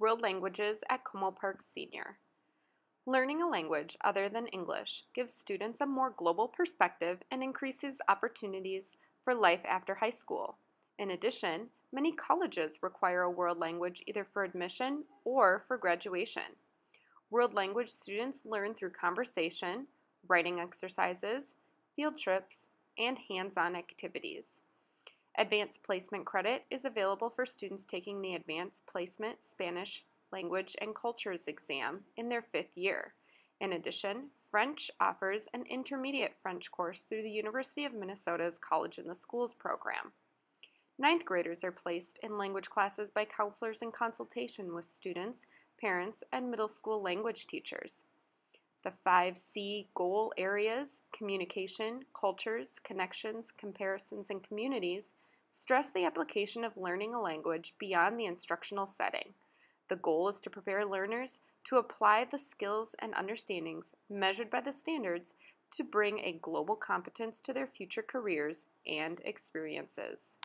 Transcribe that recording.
World Languages at Como Park Senior. Learning a language other than English gives students a more global perspective and increases opportunities for life after high school. In addition, many colleges require a world language either for admission or for graduation. World language students learn through conversation, writing exercises, field trips, and hands on activities. Advanced Placement credit is available for students taking the Advanced Placement Spanish Language and Cultures exam in their fifth year. In addition, French offers an intermediate French course through the University of Minnesota's College in the Schools program. Ninth graders are placed in language classes by counselors in consultation with students, parents, and middle school language teachers. The five C goal areas communication, cultures, connections, comparisons, and communities stress the application of learning a language beyond the instructional setting. The goal is to prepare learners to apply the skills and understandings measured by the standards to bring a global competence to their future careers and experiences.